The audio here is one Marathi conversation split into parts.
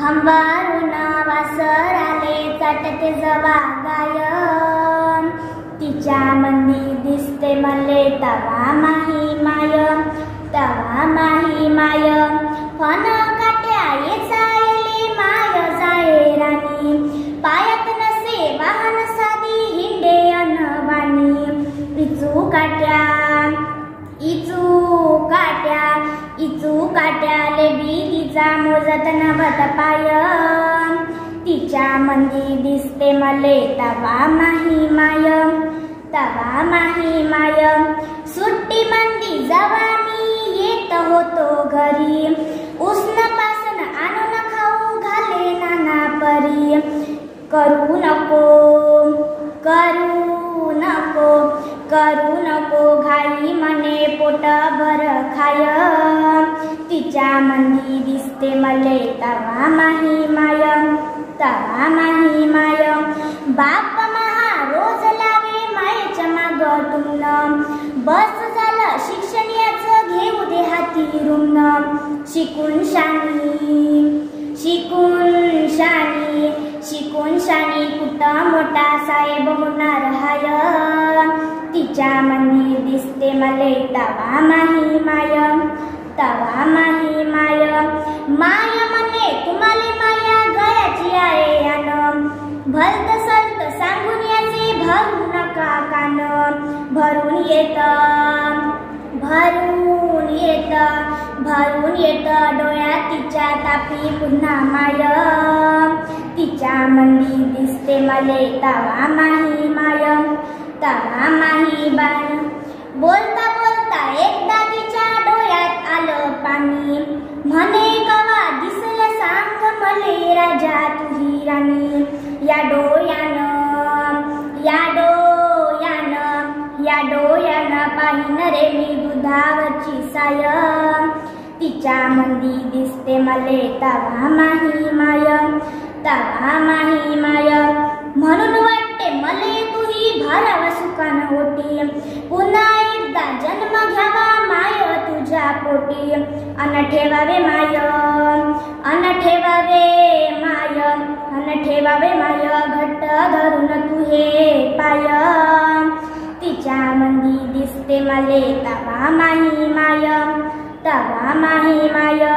हंबारून वासर आले चटते जवा गाय तिच्या मंदी दिसते मले तवा माही माय तवा माही माय फन काट्या ये जायले माय जाये राणी. पायात नसे वाहन साधी हिंडे अनवाणी इचू काट्या इचू काट्या इचू काट्याले तिचा मोजत नवत पाय तिच्या मंदी दिसते मले तवा माही माय तवा माही माय सुट्टी मंदी जवा मी येत होतो घरी. उष्ण पासन आणून खाऊ घाले नाना परी. करू नको करू नको करू नको घाई मने पोट भर खाय तिच्या मंदी दिसते मले तवा माही माय तवा माही माय बाप महा रोज लावे मायेच्या माग टुमन बस झालं शिक्षण याच घेऊ दे हाती रुमन शिकून शानी शिकून शानी शिकून शानी कुठं मोठा साहेब होणार हाय तिच्या मंदी दिसते मले तवा माही माय तवा माही भरून येतं भरून येतं भरून येतं डोळ्यात तिच्या तापी पुन्हा माय. तिच्या मंदी दिसते मले तवा माही माय तवा माही बाण बोलता बोलता एकदा तिच्या डोळ्यात आलं पाणी. म्हणे कवा दिसलं सांग मले राजा तुझी राणी. या डोळ्या डोळ्यानं पाहिन रे मी दुधावरची साय तिच्या मंदी दिसते मले तवा माही माय तवा माही माय म्हणून वाटते मले तुही भारावा सुकान होती पुन्हा एकदा जन्म घ्यावा माय तुझ्या पोटी अन ठेवावे माय अन ठेवावे माय अन ठेवावे माय घट्ट मले तवा माहि माया तवा माहि माया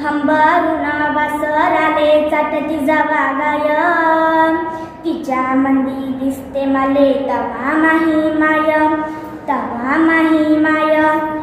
हम्ब गुणासीजवागाय तिदि तवा माहि माया तवा माहि माया